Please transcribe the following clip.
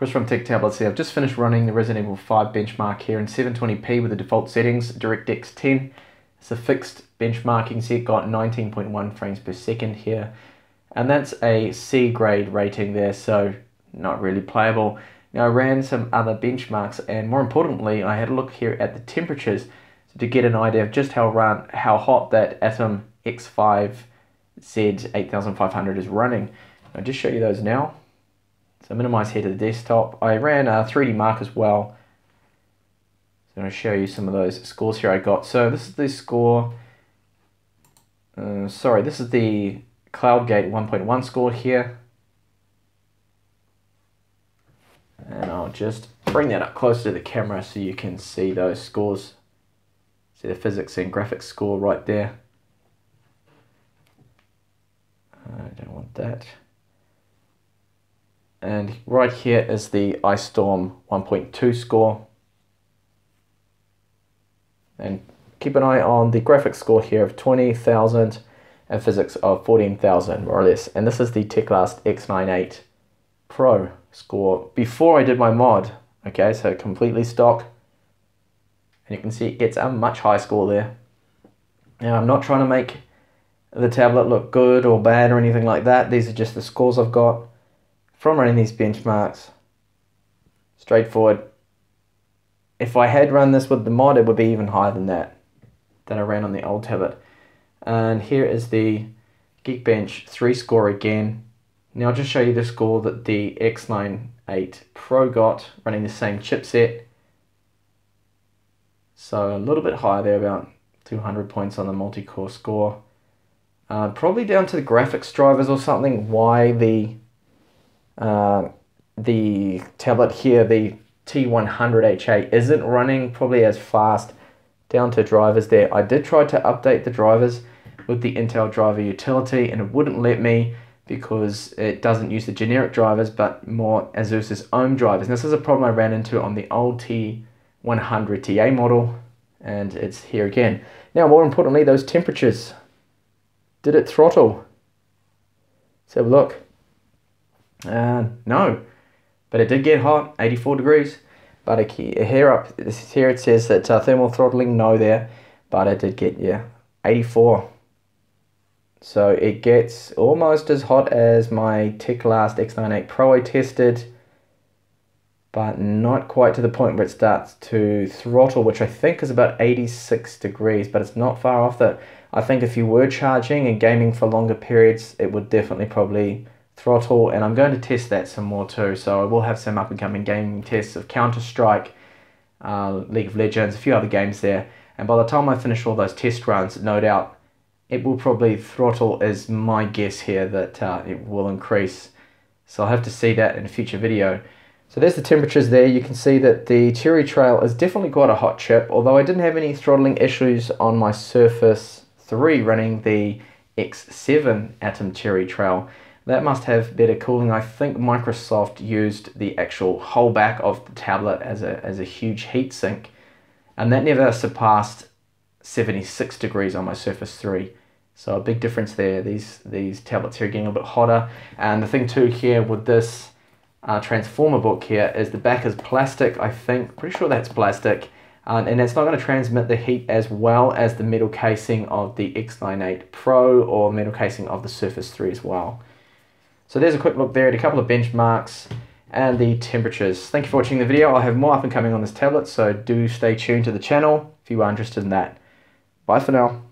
Chris from Tech Tablets here. I've just finished running the Resident Evil 5 benchmark here in 720p with the default settings, DirectX 10. It's a fixed benchmarking set, got 19.1 frames per second here. And that's a C grade rating there, so not really playable. Now I ran some other benchmarks and more importantly, I had a look here at the temperatures to get an idea of just how run, how hot that Atom X5 Z8500 is running. I'll just show you those now. So minimize here to the desktop. I ran a 3D Mark as well. So I'm going to show you some of those scores here I got. So this is the score. Uh, sorry, this is the CloudGate 1.1 score here. And I'll just bring that up closer to the camera so you can see those scores. See the physics and graphics score right there. I don't want that. And right here is the Ice Storm 1.2 score. And keep an eye on the graphics score here of 20,000 and physics of 14,000 more or less. And this is the Teclast X98 Pro score before I did my mod. Okay, so completely stock. And you can see it gets a much higher score there. Now I'm not trying to make the tablet look good or bad or anything like that. These are just the scores I've got from running these benchmarks. Straightforward. If I had run this with the mod, it would be even higher than that, that I ran on the old tablet. And here is the Geekbench 3 score again. Now I'll just show you the score that the X98 Pro got running the same chipset. So a little bit higher there, about 200 points on the multi-core score. Uh, probably down to the graphics drivers or something, why the uh, the tablet here, the T100HA, isn't running probably as fast down to drivers there. I did try to update the drivers with the Intel driver utility and it wouldn't let me because it doesn't use the generic drivers but more ASUS's own drivers. And this is a problem I ran into on the old T100 TA model and it's here again. Now more importantly those temperatures. Did it throttle? Let's have a look. Uh, no, but it did get hot, 84 degrees. But here up here it says that uh, thermal throttling, no there, but it did get yeah 84. So it gets almost as hot as my Teclast X98 Pro I tested, but not quite to the point where it starts to throttle, which I think is about 86 degrees, but it's not far off that. I think if you were charging and gaming for longer periods, it would definitely probably throttle and I'm going to test that some more too so I will have some up and coming gaming tests of Counter-Strike, uh, League of Legends, a few other games there and by the time I finish all those test runs no doubt it will probably throttle is my guess here that uh, it will increase so I'll have to see that in a future video. So there's the temperatures there. You can see that the Cherry Trail is definitely quite a hot chip, although I didn't have any throttling issues on my Surface 3 running the X7 Atom Cherry Trail. That must have better cooling. I think Microsoft used the actual whole back of the tablet as a, as a huge heat sink and that never surpassed 76 degrees on my Surface 3. So a big difference there. These, these tablets here are getting a bit hotter. And the thing too here with this uh, transformer book here is the back is plastic, I think. Pretty sure that's plastic. Um, and it's not going to transmit the heat as well as the metal casing of the X98 Pro or metal casing of the Surface 3 as well. So there's a quick look there at a couple of benchmarks and the temperatures. Thank you for watching the video. I'll have more up and coming on this tablet, so do stay tuned to the channel if you are interested in that. Bye for now.